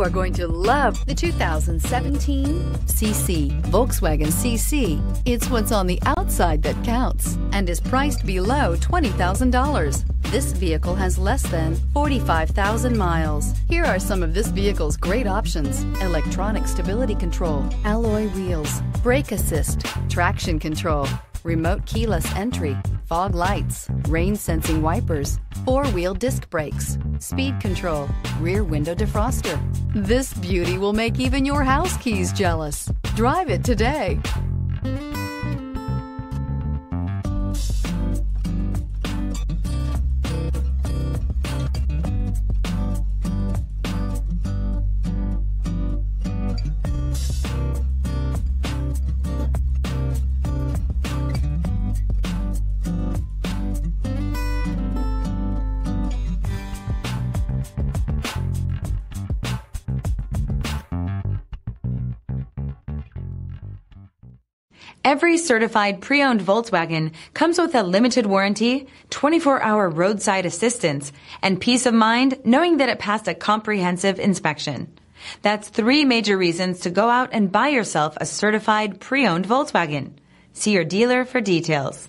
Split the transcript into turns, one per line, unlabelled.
You are going to love the 2017 CC. Volkswagen CC. It's what's on the outside that counts and is priced below $20,000. This vehicle has less than 45,000 miles. Here are some of this vehicle's great options. Electronic stability control, alloy wheels, brake assist, traction control, remote keyless entry, fog lights, rain sensing wipers, four wheel disc brakes, speed control, rear window defroster. This beauty will make even your house keys jealous. Drive it today.
Every certified pre-owned Volkswagen comes with a limited warranty, 24-hour roadside assistance, and peace of mind knowing that it passed a comprehensive inspection. That's three major reasons to go out and buy yourself a certified pre-owned Volkswagen. See your dealer for details.